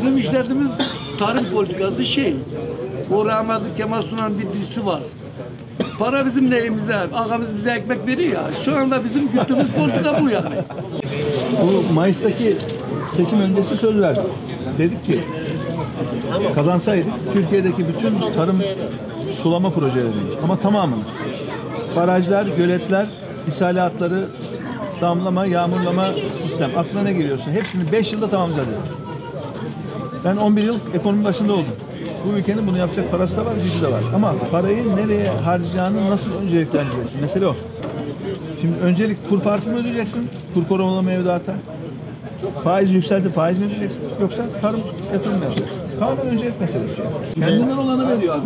Bizim işlediğimiz tarım politikası şey. O rahmetli Kemal Sunal'ın bir dizisi var. Para bizim neyimize? Ağamız bize ekmek veriyor ya. Şu anda bizim güttüğümüz politika bu yani. Bu Mayıs'taki seçim öncesi söz verdik. Dedik ki kazansaydık Türkiye'deki bütün tarım sulama projelerini ama tamamını barajlar, göletler, ishale hatları, damlama, yağmurlama sistem aklına ne geliyorsa hepsini 5 yılda tamamlayacağız. Ben 11 yıl ekonomi başında oldum. Bu ülkenin bunu yapacak parası da var, gücü de var. Ama parayı nereye harcayacağını nasıl önceliklendireceksin? Mesele o. Şimdi öncelik kur farkını mı ödeyeceksin? Kur korumalı mevduata. Faiz yükseldi, faiz mi ödeyeceksin? Yoksa tarım yatırım mı yapacaksın? Tamamen öncelik meselesi. Kendinden olanı veriyor abi.